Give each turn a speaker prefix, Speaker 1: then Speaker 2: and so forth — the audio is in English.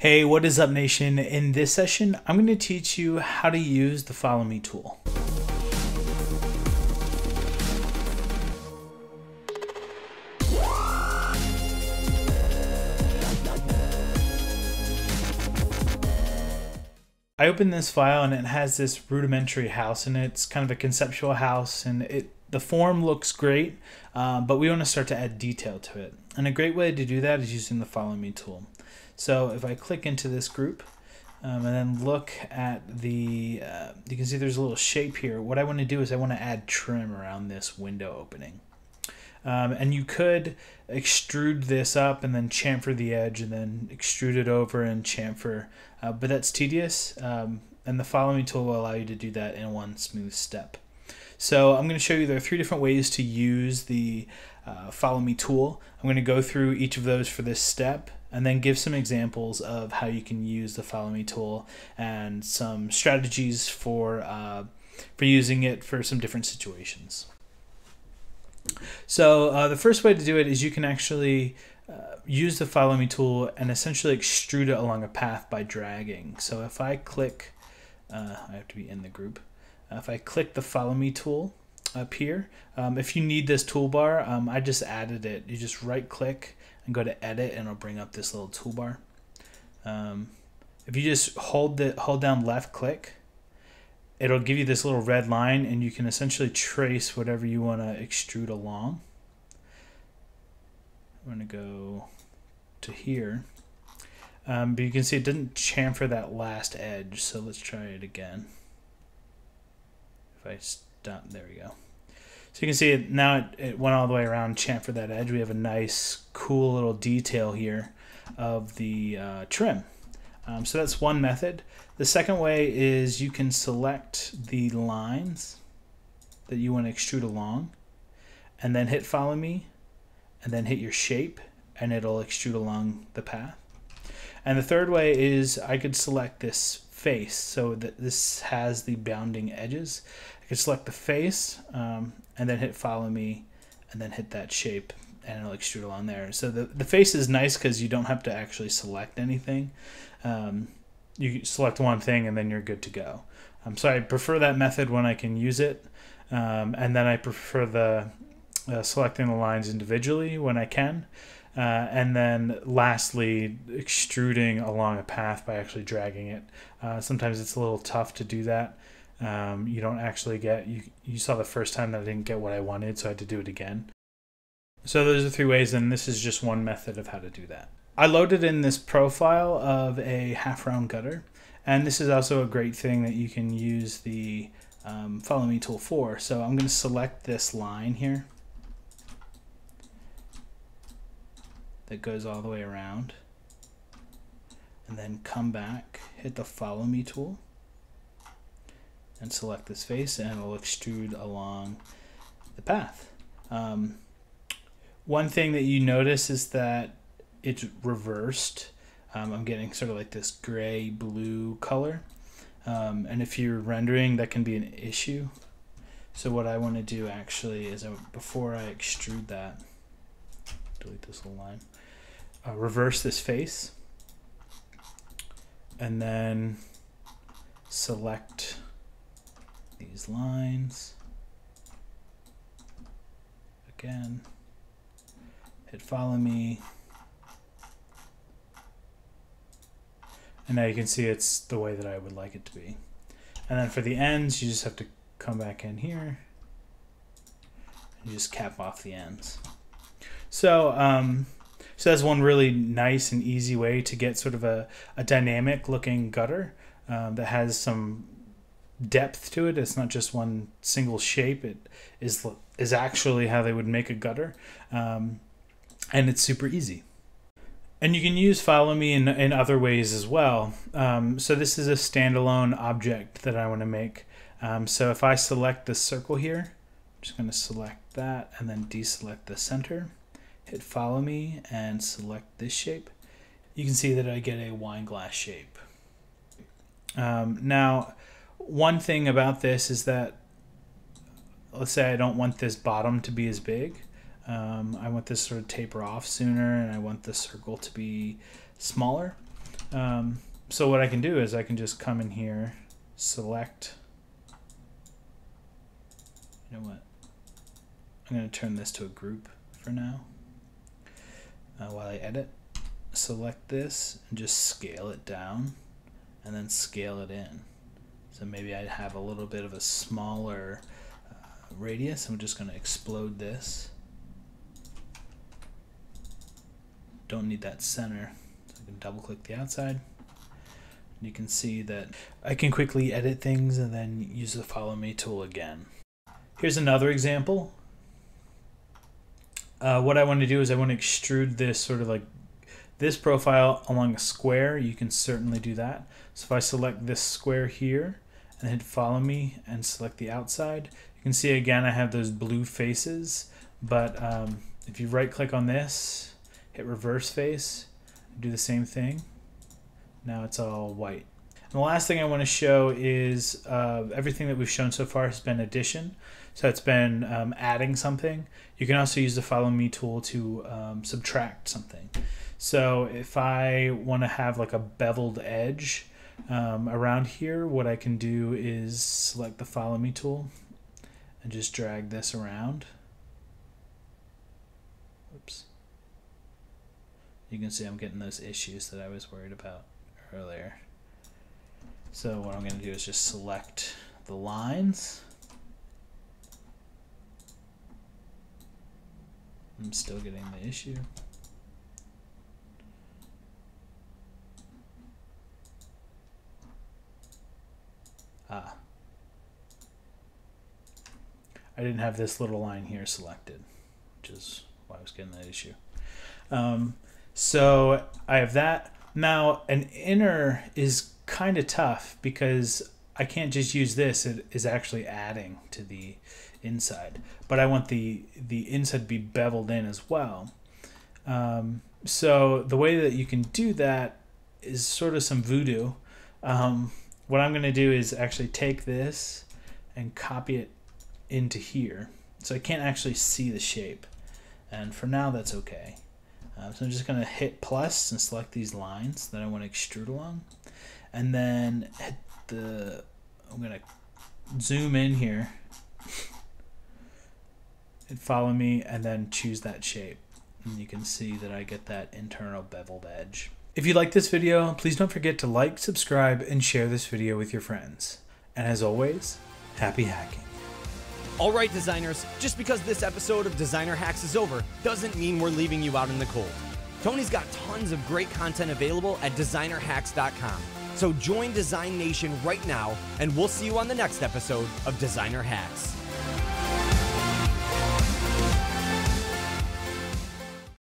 Speaker 1: Hey, what is up nation? In this session, I'm going to teach you how to use the follow me tool. I opened this file and it has this rudimentary house and. It's kind of a conceptual house and it the form looks great, uh, but we want to start to add detail to it. And a great way to do that is using the follow me tool. So if I click into this group um, and then look at the, uh, you can see there's a little shape here. What I want to do is I want to add trim around this window opening. Um, and you could extrude this up and then chamfer the edge and then extrude it over and chamfer, uh, but that's tedious. Um, and the follow me tool will allow you to do that in one smooth step. So I'm going to show you there are three different ways to use the uh, follow me tool. I'm going to go through each of those for this step and then give some examples of how you can use the follow me tool and some strategies for uh, for using it for some different situations. So uh, the first way to do it is you can actually uh, use the follow me tool and essentially extrude it along a path by dragging. So if I click, uh, I have to be in the group. If I click the follow me tool up here, um, if you need this toolbar, um, I just added it. You just right click and go to edit and it'll bring up this little toolbar. Um, if you just hold the hold down left click, it'll give you this little red line and you can essentially trace whatever you want to extrude along. I'm going to go to here. Um, but you can see it didn't chamfer that last edge, so let's try it again. If I stop, there we go. So you can see it now it, it went all the way around chamfer that edge. We have a nice cool little detail here of the uh, trim. Um, so that's one method. The second way is you can select the lines that you want to extrude along and then hit follow me and then hit your shape and it'll extrude along the path. And the third way is I could select this face so that this has the bounding edges. I can select the face um, and then hit follow me and then hit that shape and it'll extrude along there. So the, the face is nice because you don't have to actually select anything. Um, you select one thing and then you're good to go. Um, so I prefer that method when I can use it. Um, and then I prefer the uh, selecting the lines individually when I can. Uh, and then lastly, extruding along a path by actually dragging it. Uh, sometimes it's a little tough to do that. Um, you don't actually get, you, you saw the first time that I didn't get what I wanted, so I had to do it again. So those are three ways, and this is just one method of how to do that. I loaded in this profile of a half round gutter, and this is also a great thing that you can use the um, follow me tool for. So I'm going to select this line here that goes all the way around, and then come back, hit the follow me tool, and select this face, and it'll extrude along the path. Um, one thing that you notice is that it's reversed. Um, I'm getting sort of like this gray blue color. Um, and if you're rendering, that can be an issue. So what I want to do actually is I, before I extrude that, delete this little line, uh, reverse this face, and then select these lines again hit follow me. And now you can see it's the way that I would like it to be. And then for the ends, you just have to come back in here and just cap off the ends. So, um, so that's one really nice and easy way to get sort of a, a dynamic looking gutter um, that has some depth to it. It's not just one single shape. It is is actually how they would make a gutter. Um, and it's super easy. And you can use follow me in, in other ways as well. Um, so this is a standalone object that I want to make. Um, so if I select the circle here, I'm just going to select that and then deselect the center, hit follow me and select this shape. You can see that I get a wine glass shape. Um, now, one thing about this is that, let's say I don't want this bottom to be as big. Um, I want this sort of taper off sooner and I want the circle to be smaller. Um, so what I can do is I can just come in here, select. You know what? I'm going to turn this to a group for now. Uh, while I edit, select this and just scale it down and then scale it in. So maybe I'd have a little bit of a smaller uh, radius. I'm just going to explode this. Don't need that center. So I can double click the outside. You can see that I can quickly edit things and then use the follow me tool again. Here's another example. Uh, what I want to do is I want to extrude this sort of like this profile along a square. You can certainly do that. So if I select this square here and hit follow me and select the outside, you can see again I have those blue faces. But um, if you right click on this, hit reverse face, do the same thing. Now it's all white. And the last thing I want to show is uh, everything that we've shown so far has been addition. So it's been um, adding something. You can also use the follow me tool to um, subtract something. So if I want to have like a beveled edge um, around here, what I can do is select the follow me tool and just drag this around. Oops. You can see I'm getting those issues that I was worried about earlier. So what I'm going to do is just select the lines I'm still getting the issue. Ah. I didn't have this little line here selected, which is why I was getting that issue. Um, so I have that. Now, an inner is kind of tough because I can't just use this. It is actually adding to the inside, but I want the the inside to be beveled in as well. Um, so the way that you can do that is sort of some voodoo. Um, what I'm going to do is actually take this and copy it into here. So I can't actually see the shape. And for now, that's okay. Uh, so I'm just going to hit plus and select these lines that I want to extrude along. And then hit the, I'm to zoom in here and follow me and then choose that shape. And you can see that I get that internal beveled edge. If you like this video, please don't forget to like, subscribe, and share this video with your friends. And as always, happy hacking.
Speaker 2: All right, designers, just because this episode of Designer Hacks is over doesn't mean we're leaving you out in the cold. Tony's got tons of great content available at designerhacks.com. So join Design Nation right now, and we'll see you on the next episode of Designer Hacks.